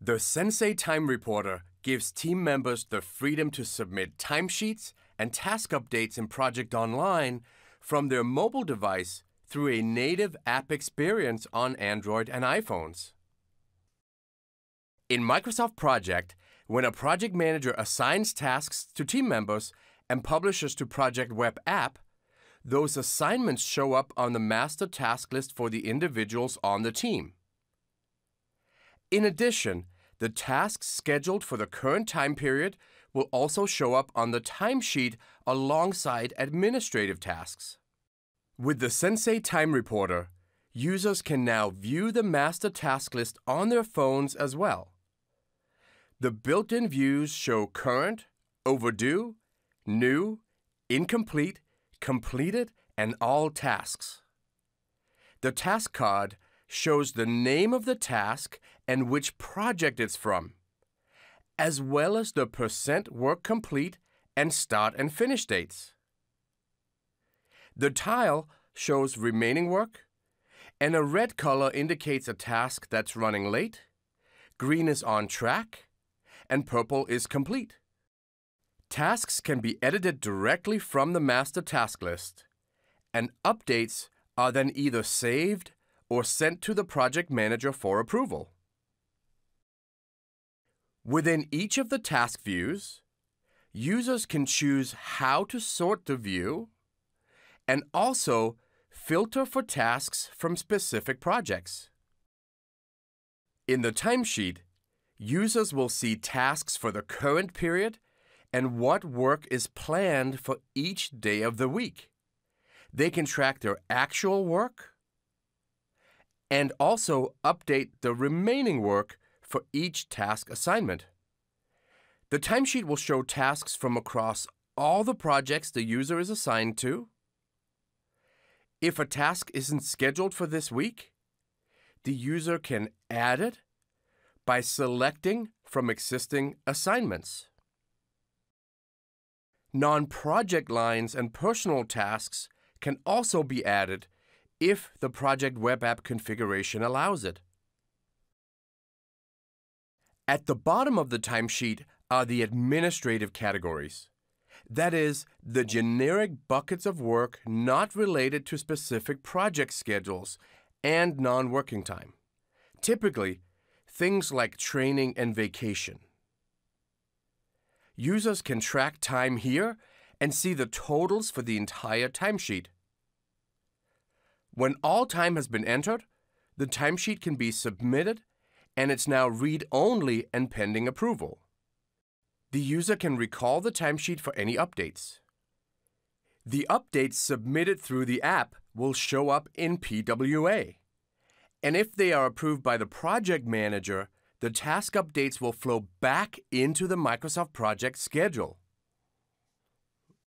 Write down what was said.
The Sensei Time Reporter gives team members the freedom to submit timesheets and task updates in Project Online from their mobile device through a native app experience on Android and iPhones. In Microsoft Project, when a project manager assigns tasks to team members and publishes to Project Web App, those assignments show up on the master task list for the individuals on the team. In addition, the tasks scheduled for the current time period will also show up on the timesheet alongside administrative tasks. With the Sensei Time Reporter, users can now view the master task list on their phones as well. The built-in views show current, overdue, new, incomplete, completed, and all tasks. The task card shows the name of the task and which project it's from, as well as the percent work complete and start and finish dates. The tile shows remaining work, and a red color indicates a task that's running late, green is on track, and purple is complete. Tasks can be edited directly from the master task list, and updates are then either saved or sent to the project manager for approval. Within each of the task views, users can choose how to sort the view and also filter for tasks from specific projects. In the timesheet, users will see tasks for the current period and what work is planned for each day of the week. They can track their actual work and also update the remaining work for each task assignment. The timesheet will show tasks from across all the projects the user is assigned to if a task isn't scheduled for this week, the user can add it by selecting from existing assignments. Non-project lines and personal tasks can also be added if the project web app configuration allows it. At the bottom of the timesheet are the administrative categories. That is, the generic buckets of work not related to specific project schedules and non working time. Typically, things like training and vacation. Users can track time here and see the totals for the entire timesheet. When all time has been entered, the timesheet can be submitted and it's now read only and pending approval. The user can recall the timesheet for any updates. The updates submitted through the app will show up in PWA. And if they are approved by the project manager, the task updates will flow back into the Microsoft project schedule.